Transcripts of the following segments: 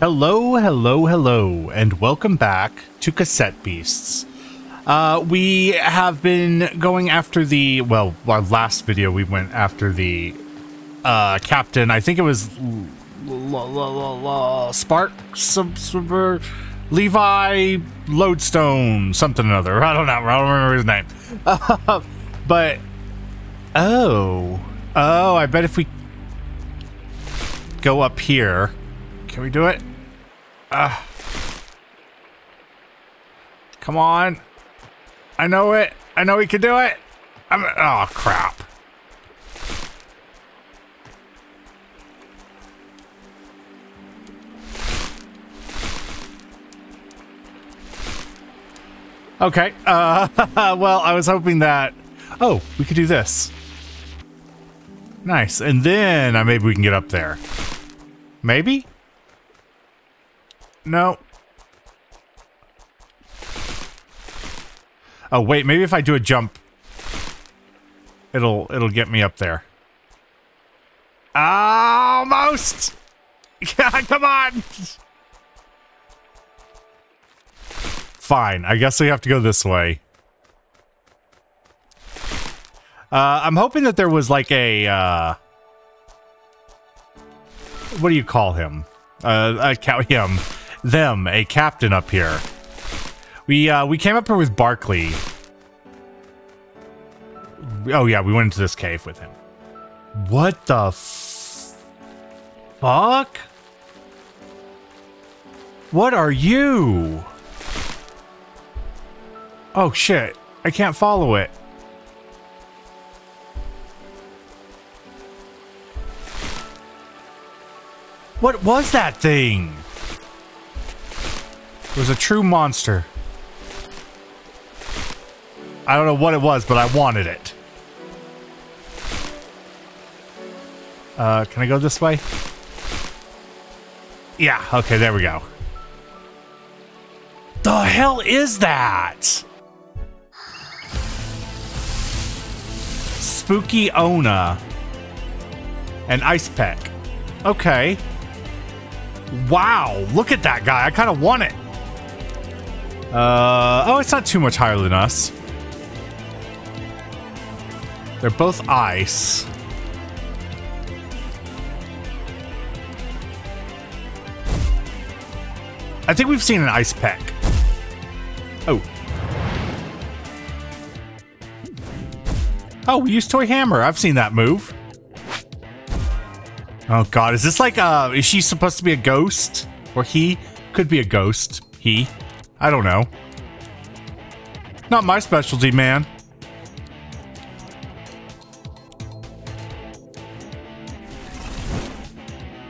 Hello, hello, hello, and welcome back to Cassette Beasts. Uh, we have been going after the, well, our last video we went after the uh, captain, I think it was Spark, sub, sub, Levi Lodestone, something or other. I don't know, I don't remember his name. but, oh, oh, I bet if we go up here, can we do it? Uh, come on. I know it. I know we can do it. I'm. Oh crap. Okay. Uh, well, I was hoping that. Oh, we could do this. Nice. And then uh, maybe we can get up there. Maybe? No. Oh, wait, maybe if I do a jump, it'll it'll get me up there. Almost! Yeah, come on! Fine, I guess we have to go this way. Uh, I'm hoping that there was like a, uh... What do you call him? Uh, a him. Them, a captain up here. We uh, we came up here with Barkley. Oh yeah, we went into this cave with him. What the fuck? What are you? Oh shit, I can't follow it. What was that thing? It was a true monster. I don't know what it was, but I wanted it. Uh, can I go this way? Yeah, okay, there we go. The hell is that? Spookionna. An Icepeck. Okay. Wow, look at that guy. I kind of want it. Uh, oh, it's not too much higher than us. They're both ice. I think we've seen an Icepeck. Oh. Oh, we use Toy Hammer. I've seen that move. Oh god, is this like uh is she supposed to be a ghost? Or he could be a ghost. He. I don't know. Not my specialty, man.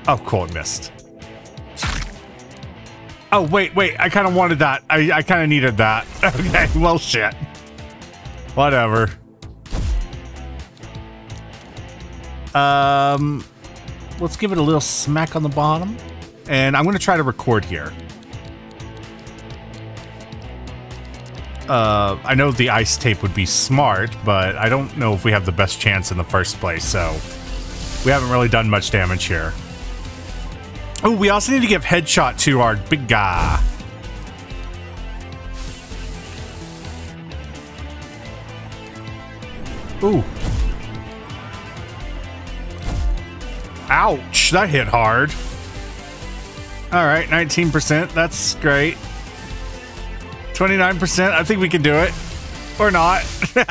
Oh, cool, missed. Oh, wait, wait, I kind of wanted that. I, I kind of needed that. Okay, well, shit. Whatever. Um, let's give it a little smack on the bottom. And I'm going to try to record here. Uh, I know the ice tape would be smart, but I don't know if we have the best chance in the first place, so... We haven't really done much damage here. Oh, we also need to give headshot to our big guy. Ooh. Ouch, that hit hard. All right, 19%, that's great. 29%, I think we can do it. Or not.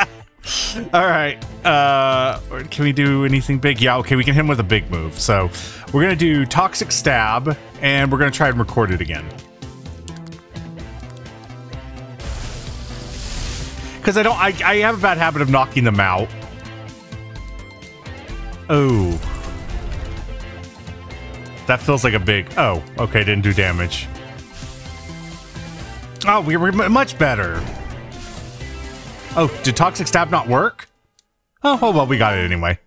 All right. Uh, can we do anything big? Yeah, okay, we can hit him with a big move. So we're going to do Toxic Stab, and we're going to try and record it again. Because I don't, I, I have a bad habit of knocking them out. Oh. That feels like a big, oh, okay, didn't do damage. Oh, we were much better. Oh, did Toxic Stab not work? Oh, oh well, we got it anyway.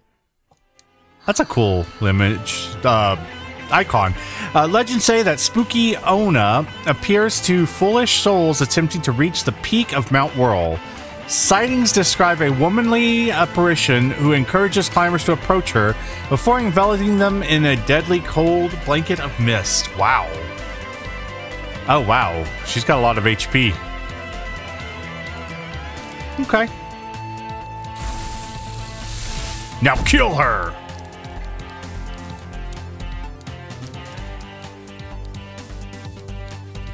That's a cool image, uh, icon. Uh, legends say that Spookionna appears to foolish souls attempting to reach the peak of Mount Wirral. Sightings describe a womanly apparition who encourages climbers to approach her before enveloping them in a deadly cold blanket of mist. Wow. Oh, wow. She's got a lot of HP. Okay. Now kill her!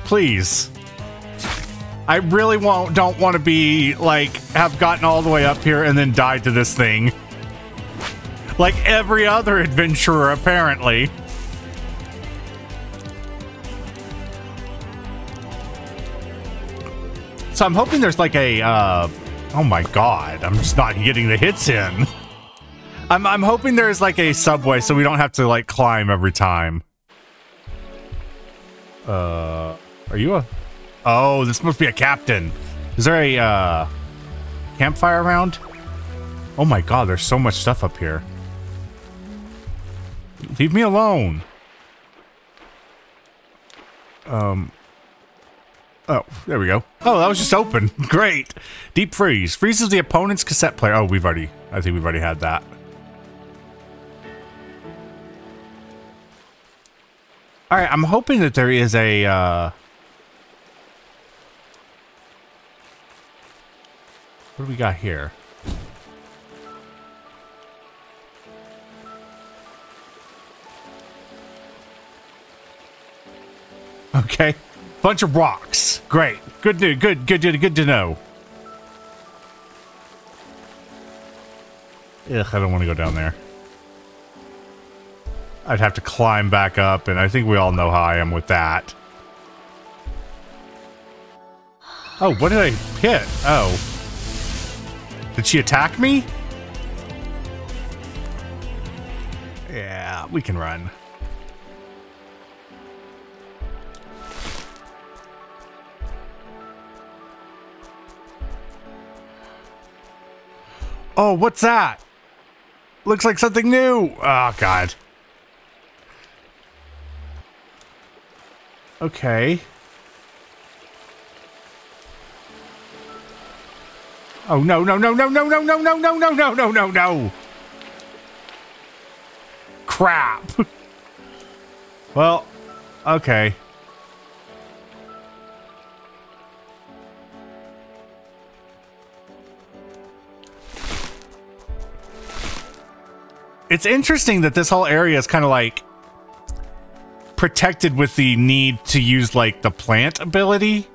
Please. I really won't, don't want to be, like, have gotten all the way up here and then died to this thing. Like every other adventurer, apparently. So I'm hoping there's like a, uh, oh my god, I'm just not getting the hits in. I'm, I'm hoping there's like a subway so we don't have to like climb every time. Uh, are you a, oh, this must be a captain. Is there a, uh, campfire around? Oh my god, there's so much stuff up here. Leave me alone. Um, Oh, there we go. Oh, that was just open. Great. Deep freeze. Freezes the opponent's cassette player. Oh, we've already, I think we've already had that. All right, I'm hoping that there is a, uh... What do we got here? Okay. Bunch of rocks. Great. Good to good good to good to know. Ugh, I don't want to go down there. I'd have to climb back up, and I think we all know how I am with that. Oh, what did I hit? Oh. Did she attack me? Yeah, we can run. Oh, what's that? Looks like something new. Oh, God. Okay. Oh, no, no, no, no, no, no, no, no, no, no, no, no, no, no. Crap. well, okay. It's interesting that this whole area is kind of like protected with the need to use like the plant ability.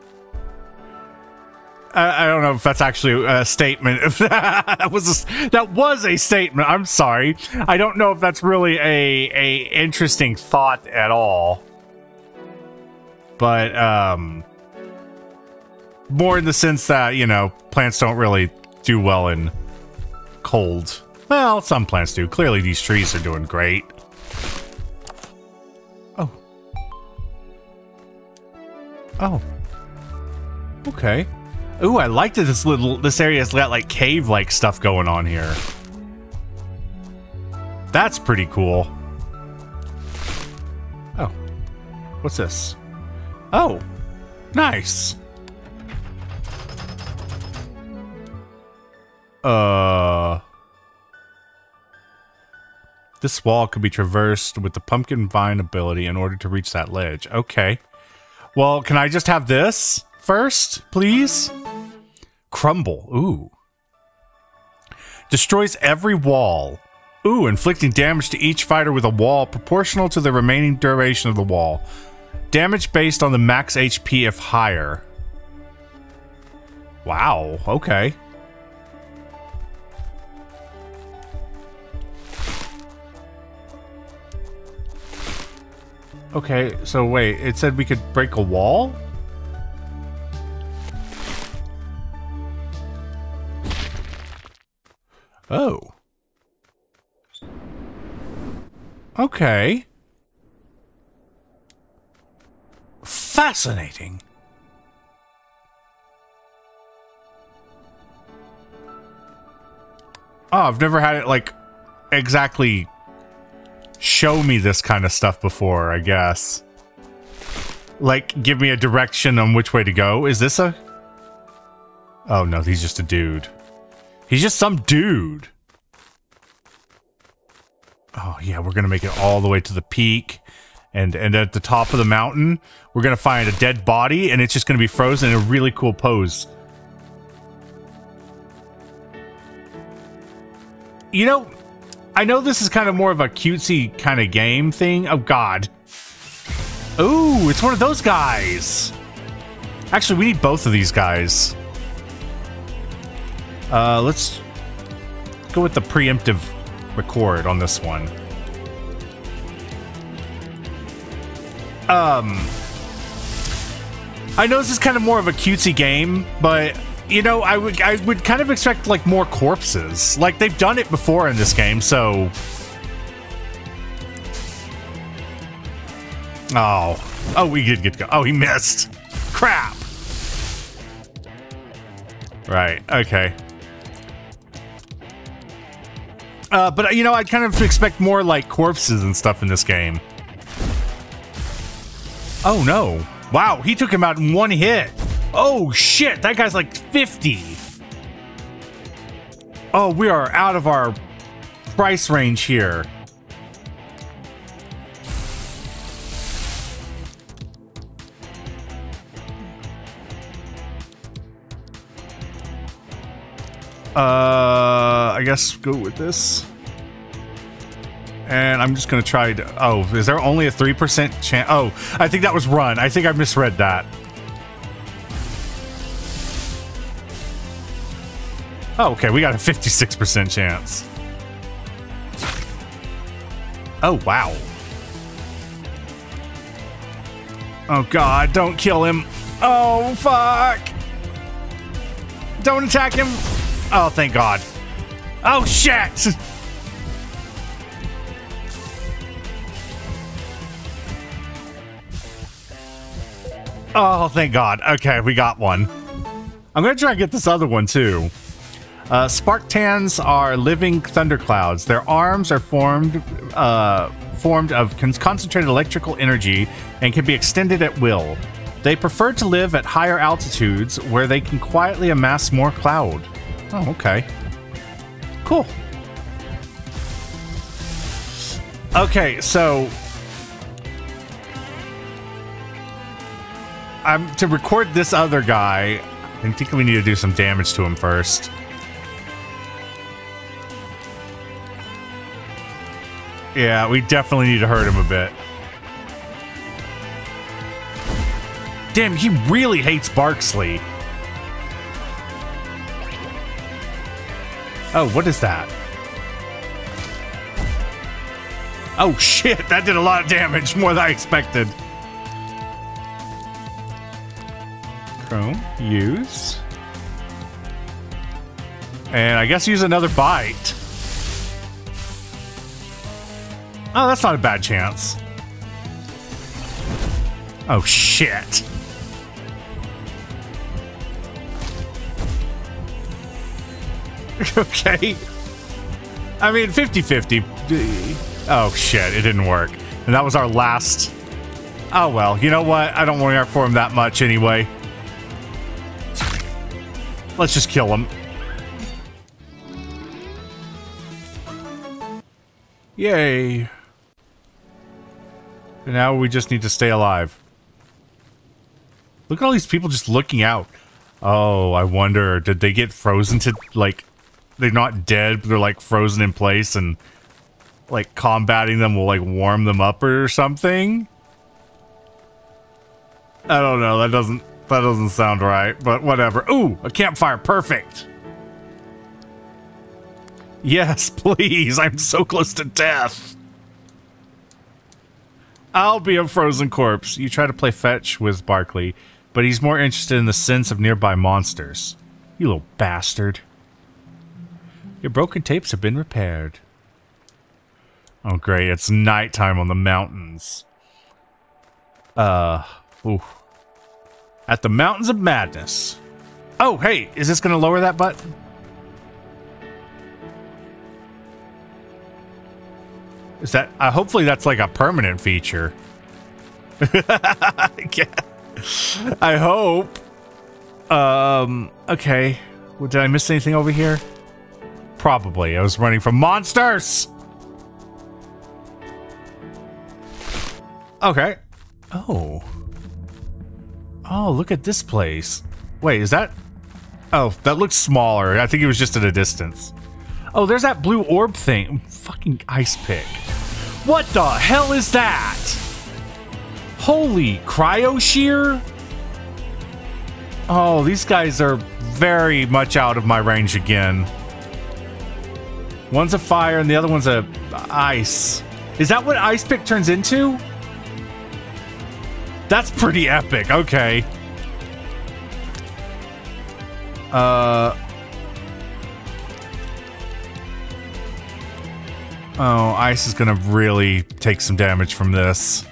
I, I don't know if that's actually a statement. that was a, that was a statement. I'm sorry. I don't know if that's really a a interesting thought at all. But um, more in the sense that you know plants don't really do well in cold. Well, some plants do. Clearly, these trees are doing great. Oh. Oh. Okay. Ooh, I like that this little this area's got like cave-like stuff going on here. That's pretty cool. Oh. What's this? Oh. Nice. Uh this wall could be traversed with the pumpkin vine ability in order to reach that ledge. Okay. Well, can I just have this first, please? Crumble. Ooh. Destroys every wall. Ooh, inflicting damage to each fighter with a wall proportional to the remaining duration of the wall. Damage based on the max HP if higher. Wow, okay. Okay, so wait, it said we could break a wall? Oh. Okay. Fascinating. Oh, I've never had it, like, exactly show me this kind of stuff before, I guess. Like, give me a direction on which way to go. Is this a... Oh no, he's just a dude. He's just some dude. Oh yeah, we're gonna make it all the way to the peak. And and at the top of the mountain, we're gonna find a dead body and it's just gonna be frozen in a really cool pose. You know, I know this is kind of more of a cutesy kind of game thing. Oh god. Ooh, it's one of those guys. Actually, we need both of these guys. Uh, let's go with the preemptive record on this one. Um, I know this is kind of more of a cutesy game, but you know, I would I would kind of expect like more corpses. Like they've done it before in this game, so. Oh, oh, we did get go. Oh, he missed. Crap. Right. Okay. Uh, but you know, I kind of expect more like corpses and stuff in this game. Oh no. Wow, he took him out in one hit. Oh shit, that guy's like 50. Oh, we are out of our price range here. Uh, I guess go with this. And I'm just gonna try to. Oh, is there only a three percent chance? Oh, I think that was run. I think I misread that. Oh, okay, we got a 56% chance. Oh, wow. Oh, God, don't kill him. Oh, fuck. Don't attack him. Oh, thank God. Oh, shit! Oh, thank God. Okay, we got one. I'm going to try and get this other one, too. Uh, Sparktans are living thunderclouds. Their arms are formed uh, formed of con concentrated electrical energy and can be extended at will. They prefer to live at higher altitudes where they can quietly amass more cloud. Oh, okay. Cool. Okay, so I'm to record this other guy. I think we need to do some damage to him first. Yeah, we definitely need to hurt him a bit. Damn, he really hates Barksley. Oh, what is that? Oh shit, that did a lot of damage, more than I expected. Chrome, use. And I guess use another bite. Oh, that's not a bad chance. Oh, shit. okay. I mean, 50-50. Oh, shit. It didn't work. And that was our last... Oh, well. You know what? I don't want to worry for him that much anyway. Let's just kill him. Yay. Now we just need to stay alive. Look at all these people just looking out. Oh, I wonder, did they get frozen to, like, they're not dead, but they're, like, frozen in place and, like, combating them will, like, warm them up or something? I don't know, that doesn't, that doesn't sound right, but whatever. Ooh, a campfire, perfect! Yes, please, I'm so close to death! I'll be a frozen corpse. You try to play fetch with Barkley, but he's more interested in the sense of nearby monsters. You little bastard. Your broken tapes have been repaired. Oh, great. It's nighttime on the mountains. Uh, ooh. At the Mountains of Madness. Oh, hey, is this going to lower that button? Is that, uh, hopefully that's like a permanent feature. I hope. Um, okay. Well, did I miss anything over here? Probably. I was running from monsters! Okay. Oh. Oh, look at this place. Wait, is that... Oh, that looks smaller. I think it was just at a distance. Oh, there's that blue orb thing. Fucking Icepeck. What the hell is that? Holy Cryoshear? Oh, these guys are very much out of my range again. One's a fire and the other one's a ice. Is that what Icepeck turns into? That's pretty epic. Okay. Uh. Oh, ice is gonna really take some damage from this.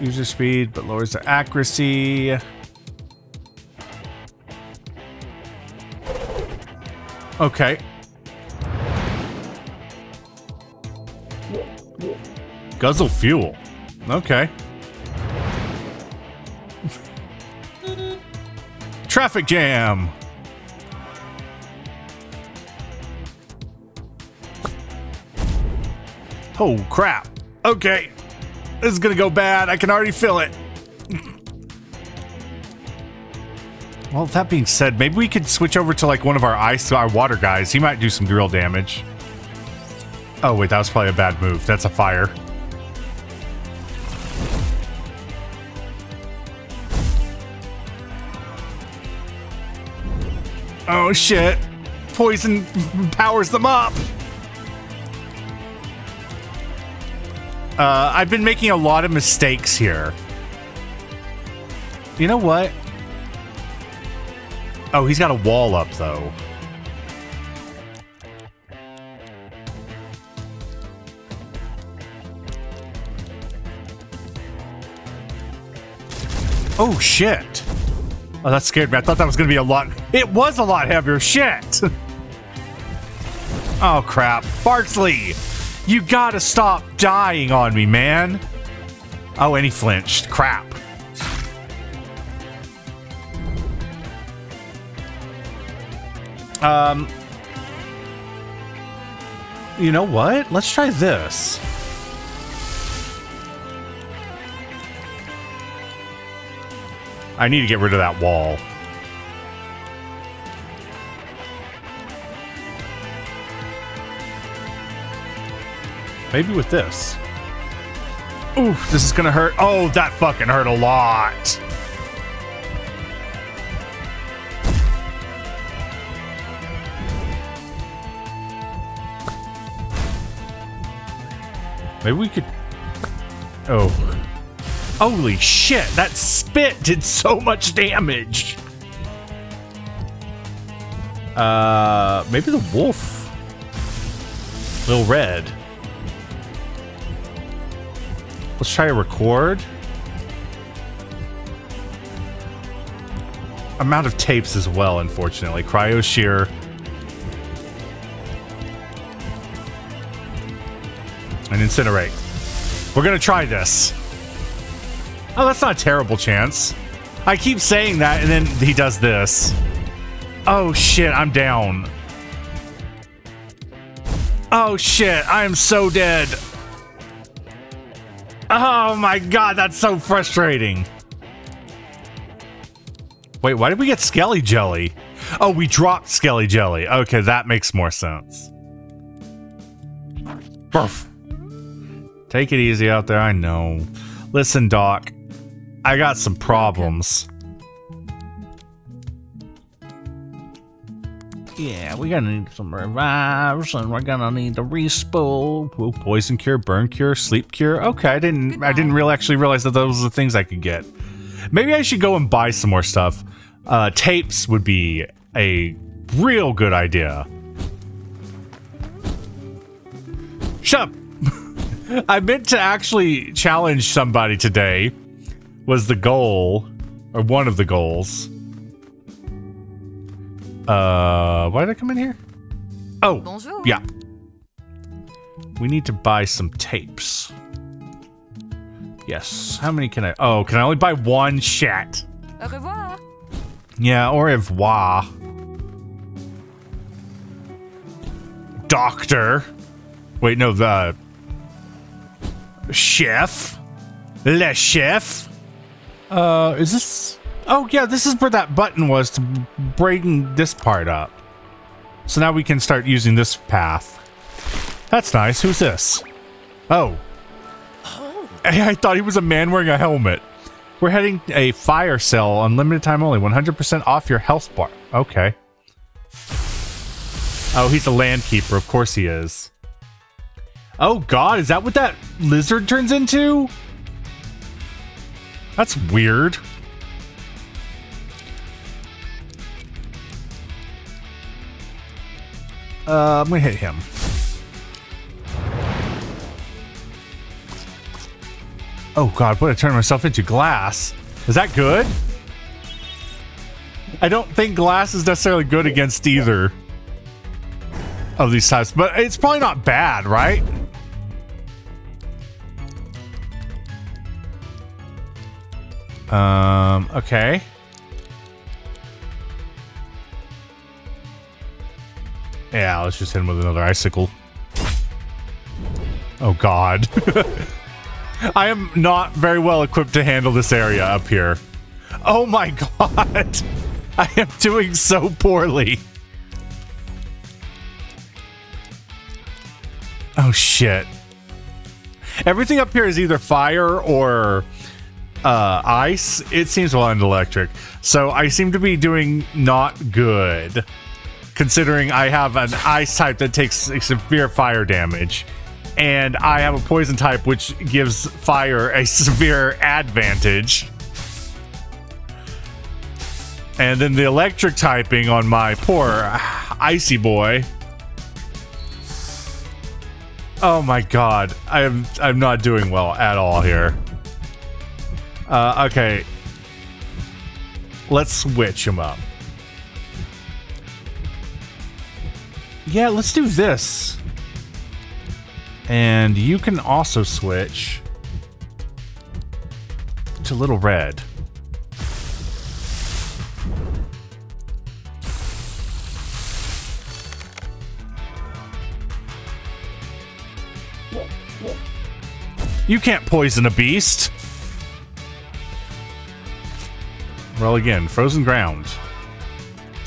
User speed, but lowers the accuracy. Okay. Guzzle fuel. Okay. Traffic jam. Oh, crap. Okay. This is gonna go bad. I can already feel it. well, that being said, maybe we could switch over to like one of our ice, our water guys. He might do some drill damage. Oh, wait, that was probably a bad move. That's a fire. Oh shit. Poison powers them up. Uh, I've been making a lot of mistakes here. You know what? Oh, he's got a wall up, though. Oh, shit. Oh, that scared me. I thought that was going to be a lot. It was a lot heavier. Shit. oh, crap. Barksley, you gotta stop dying on me, man. Oh, and he flinched. Crap. Um, you know what? Let's try this. I need to get rid of that wall. Maybe with this. Ooh, this is gonna hurt. Oh, that fucking hurt a lot. Maybe we could... Oh. Holy shit, that spit did so much damage. Uh, maybe the wolf. Little red. Let's try to record. Amount of tapes as well, unfortunately. Cryoshear. And incinerate. We're gonna try this. Oh, that's not a terrible chance. I keep saying that, and then he does this. Oh shit, I'm down. Oh shit, I am so dead. Oh my god, that's so frustrating. Wait, why did we get Skelly Jelly? Oh, we dropped Skelly Jelly. Okay, that makes more sense. Burf. Take it easy out there, I know. Listen, Doc. I got some problems. Yeah, we're gonna need some revives, and we're gonna need the respool, poison cure, burn cure, sleep cure. Okay, I didn't, Goodbye. I didn't really actually realize that those were the things I could get. Maybe I should go and buy some more stuff. Uh, tapes would be a real good idea. Shut up. I meant to actually challenge somebody today. Was the goal, or one of the goals. Uh, why did I come in here? Oh, Bonjour. yeah. We need to buy some tapes. Yes. How many can I? Oh, can I only buy one? Shit. Au revoir. Yeah, au revoir. Doctor. Wait, no, the chef. Le chef. Uh, is this? Oh, yeah, this is where that button was to bring this part up. So now we can start using this path. That's nice. Who's this? Oh. Hey, oh. I thought he was a man wearing a helmet. We're heading a fire cell, unlimited time only, 100% off your health bar. Okay. Oh, he's a land keeper. Of course he is. Oh god, is that what that lizard turns into? That's weird. I'm gonna hit him. Oh god, what I turn myself into? Glass. Is that good? I don't think glass is necessarily good against either of these types, but it's probably not bad, right? Um, okay. Yeah, let's just hit him with another icicle. Oh god. I am not very well equipped to handle this area up here. Oh my god! I am doing so poorly. Oh shit. Everything up here is either fire or uh, ice. It seems well into electric. So I seem to be doing not good. Considering I have an ice type that takes severe fire damage and I have a poison type which gives fire a severe advantage. And then the electric typing on my poor icy boy. Oh my god, I am I'm not doing well at all here. Uh, okay. Let's switch him up. Yeah, let's do this. And you can also switch to Little Red. You can't poison a beast. Well, again, frozen ground.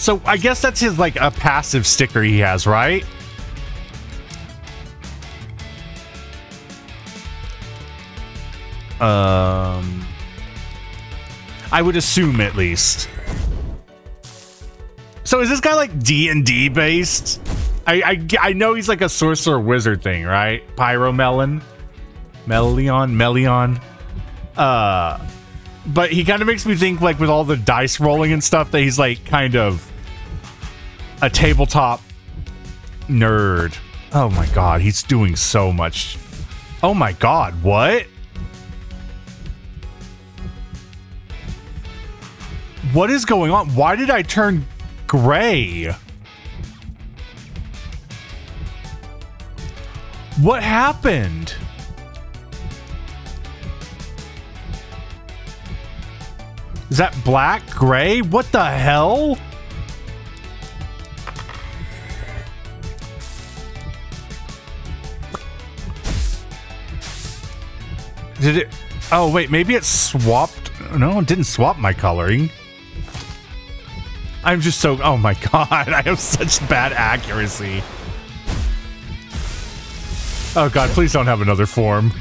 So I guess that's his like a passive sticker he has, right? Um, I would assume at least. So is this guy like D and D based? I, I I know he's like a sorcerer wizard thing, right? Pyromeleon, Melion, Melion. Uh, but he kind of makes me think like with all the dice rolling and stuff that he's like kind of a tabletop nerd. Oh my god, he's doing so much. Oh my god, what? What is going on? Why did I turn gray? What happened? Is that black? Gray? What the hell? Did it... Oh, wait, maybe it swapped... No, it didn't swap my coloring. I'm just so... Oh my god, I have such bad accuracy. Oh god, please don't have another form.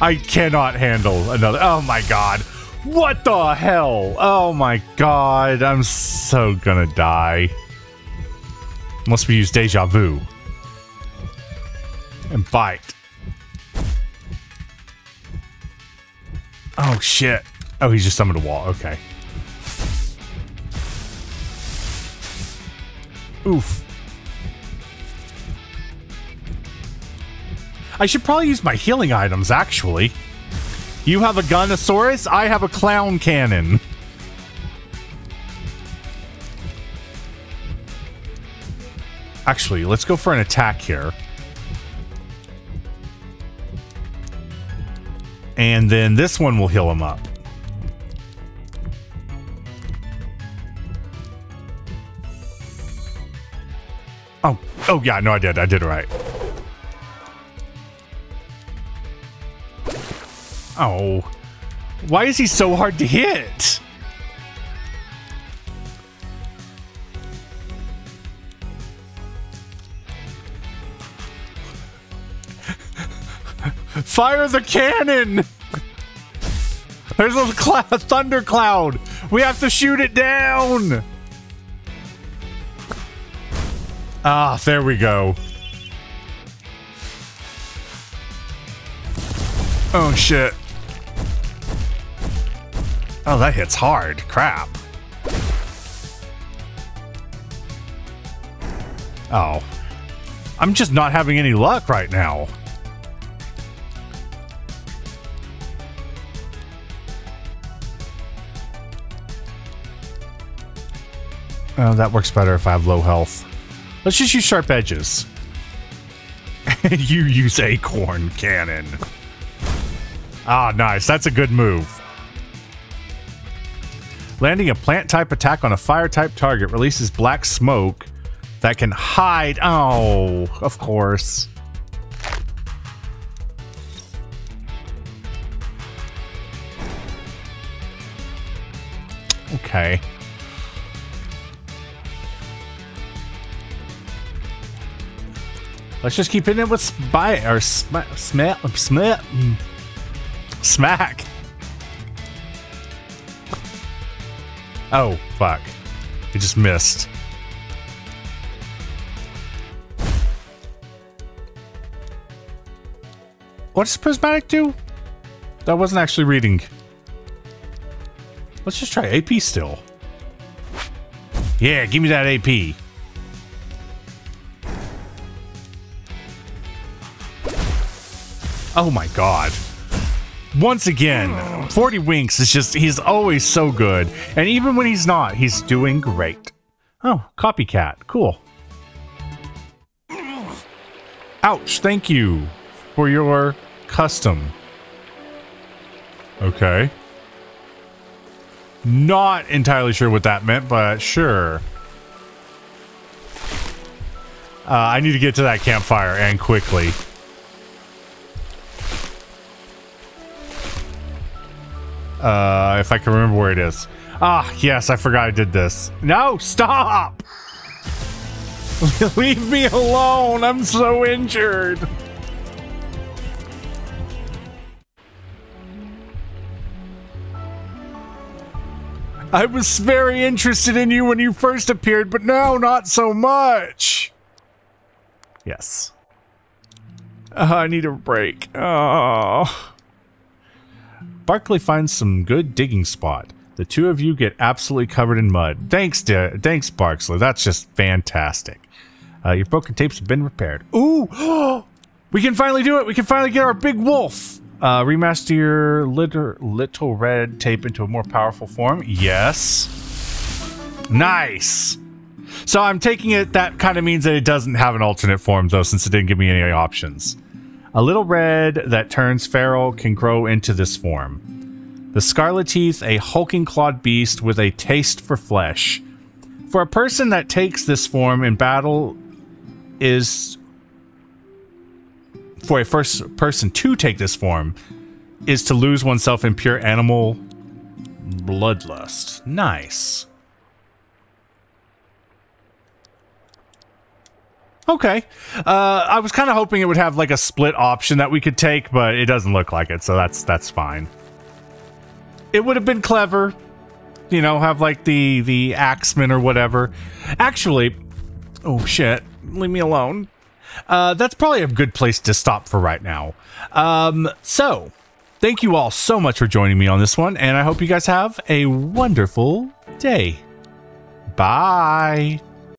I cannot handle another... Oh my god. What the hell? Oh my god, I'm so gonna die. Unless we use Deja Vu. And bite. Oh shit. Oh, he's just summoned a wall. Okay. Oof. I should probably use my healing items, actually. You have a Gunnosaurus, I have a Clown Cannon. Actually, let's go for an attack here. And then this one will heal him up. Oh, oh yeah, no, I did. I did it right. Oh. Why is he so hard to hit? Fire the cannon! There's a cloud, thunder cloud. We have to shoot it down. Ah, there we go. Oh shit. Oh, that hits hard. Crap. Oh. I'm just not having any luck right now. Oh, that works better if I have low health. Let's just use sharp edges. you use acorn cannon. Ah, nice. That's a good move. Landing a plant type attack on a fire type target releases black smoke that can hide. Oh, of course. Okay. Let's just keep hitting it with spy or sm smack smack hmm. smack. Oh fuck! He just missed. What does prismatic do? That wasn't actually reading. Let's just try AP still. Yeah, give me that AP. Oh my god. Once again, 40 Winks is just, he's always so good. And even when he's not, he's doing great. Oh, copycat. Cool. Ouch, thank you for your custom. Okay. Not entirely sure what that meant, but sure. Uh, I need to get to that campfire and quickly. Uh, if I can remember where it is. Ah, yes, I forgot I did this. No, stop! Leave me alone, I'm so injured. I was very interested in you when you first appeared, but now not so much. Yes. Uh, I need a break. Oh. Barkley finds some good digging spot. The two of you get absolutely covered in mud. Thanks, De thanks, Barksley. That's just fantastic. Uh, your broken tapes have been repaired. Ooh! we can finally do it! We can finally get our big wolf! Uh, remaster your little red tape into a more powerful form. Yes. Nice! So I'm taking it that kind of means that it doesn't have an alternate form, though, since it didn't give me any options. A little red that turns feral can grow into this form. The Scarlet Teeth, a hulking clawed beast with a taste for flesh. For a person that takes this form in battle is for a first person to take this form is to lose oneself in pure animal bloodlust. Nice. Okay. Uh, I was kind of hoping it would have like a split option that we could take, but it doesn't look like it, so that's that's fine. It would have been clever, you know, have like the the axeman or whatever. Actually, oh shit, leave me alone. Uh, that's probably a good place to stop for right now. Um, so, thank you all so much for joining me on this one, and I hope you guys have a wonderful day. Bye.